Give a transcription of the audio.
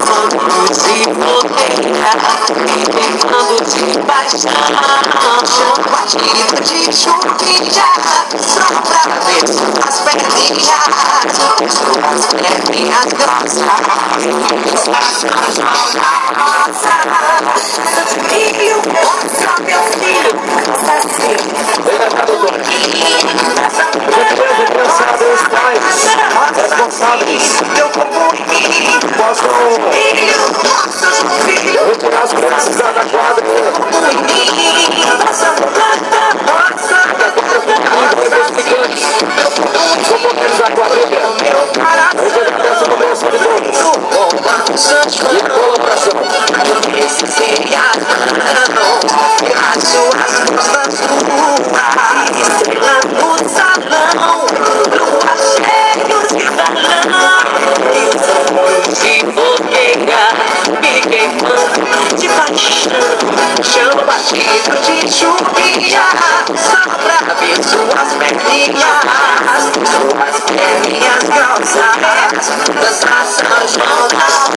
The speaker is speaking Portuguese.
quando se queimando de paixão Chama batida de chuvinha Só pra ver suas perninhas Suas perninhas grossas Filho, nossa, meu filho os pais responsáveis Meu companheiro possam Filho, nosso filho retirar as crianças da quadra. Nossa planta, nossa Companheiros da quadrilha, Meu coração peça no bolso de todos. E a colaboração. Esse seria as suas costas ruas Estrela Chama batido de chuvinha Só pra ver suas perninhas. Suas perninhas grossas